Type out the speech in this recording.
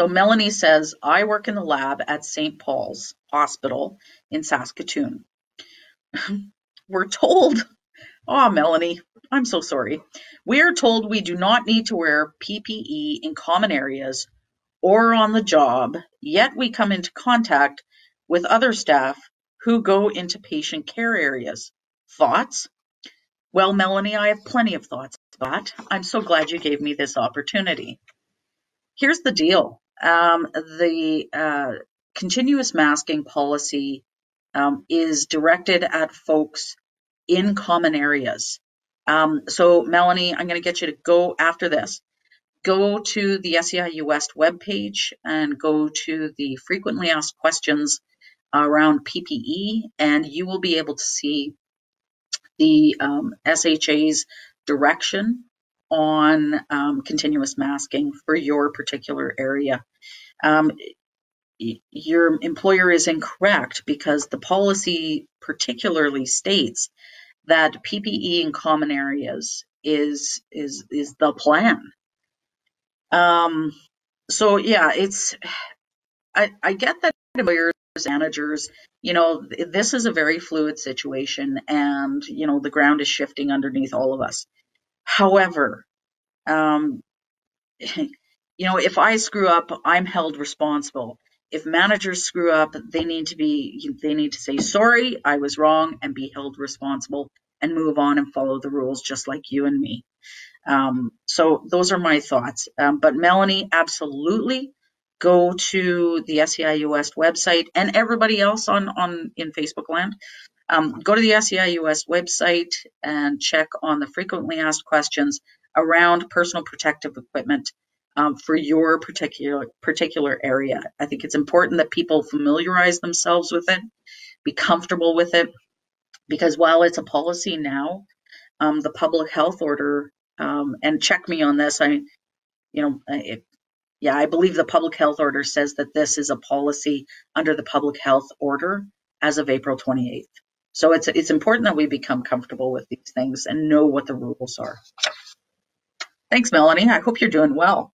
So Melanie says, I work in the lab at St. Paul's Hospital in Saskatoon. We're told, oh, Melanie, I'm so sorry. We are told we do not need to wear PPE in common areas or on the job, yet we come into contact with other staff who go into patient care areas. Thoughts? Well, Melanie, I have plenty of thoughts, but I'm so glad you gave me this opportunity. Here's the deal. Um, the uh, continuous masking policy um, is directed at folks in common areas. Um, so, Melanie, I'm going to get you to go after this. Go to the SEIU West webpage and go to the frequently asked questions around PPE, and you will be able to see the um, SHA's direction on um, continuous masking for your particular area. Um, your employer is incorrect because the policy particularly states that PPE in common areas is is is the plan. Um, so yeah, it's I, I get that employers managers, you know, this is a very fluid situation and, you know, the ground is shifting underneath all of us. However, um, you know, if I screw up, I'm held responsible. If managers screw up, they need to be, they need to say, sorry, I was wrong and be held responsible and move on and follow the rules just like you and me. Um, so those are my thoughts. Um, but Melanie, absolutely go to the SEIU West website and everybody else on, on in Facebook land. Um, go to the SEIU West website and check on the frequently asked questions around personal protective equipment um, for your particular particular area. I think it's important that people familiarize themselves with it, be comfortable with it, because while it's a policy now, um, the public health order um, and check me on this. I, you know, it, yeah, I believe the public health order says that this is a policy under the public health order as of April 28th. So it's it's important that we become comfortable with these things and know what the rules are. Thanks, Melanie. I hope you're doing well.